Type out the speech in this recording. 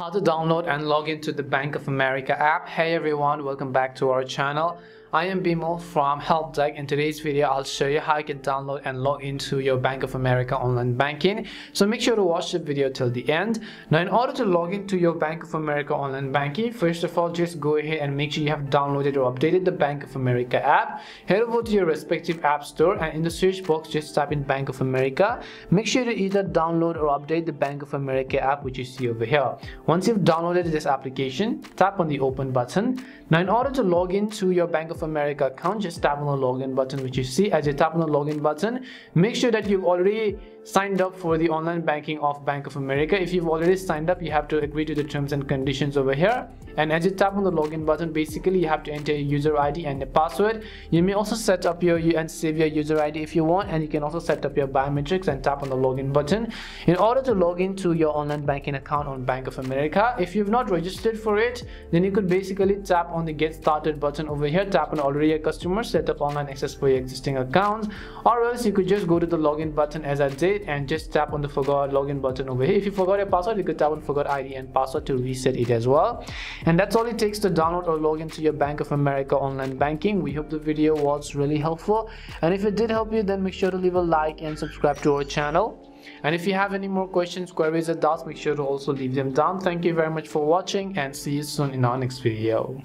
how to download and log into the Bank of America app. Hey everyone, welcome back to our channel. I am Bimal from HelpDeck. In today's video, I'll show you how you can download and log into your Bank of America online banking. So make sure to watch the video till the end. Now, in order to log into your Bank of America online banking, first of all, just go ahead and make sure you have downloaded or updated the Bank of America app. Head over to your respective app store and in the search box, just type in Bank of America. Make sure to either download or update the Bank of America app, which you see over here. Once you've downloaded this application, tap on the open button. Now, in order to log into your Bank of America account, just tap on the login button which you see. As you tap on the login button, make sure that you've already signed up for the online banking of Bank of America. If you've already signed up, you have to agree to the terms and conditions over here. And as you tap on the login button, basically you have to enter a user ID and a password. You may also set up your and save your user ID if you want, and you can also set up your biometrics and tap on the login button. In order to log into your online banking account on Bank of America, if you've not registered for it, then you could basically tap on the get started button over here, tap on already a customer, set up online access for your existing accounts, or else you could just go to the login button as I did and just tap on the forgot login button over here. If you forgot your password you could tap on forgot id and password to reset it as well. And that's all it takes to download or log into your bank of america online banking. We hope the video was really helpful. And if it did help you then make sure to leave a like and subscribe to our channel. And if you have any more questions queries or doubts make sure to also leave them down. Thank you very much for watching and see you soon in our next video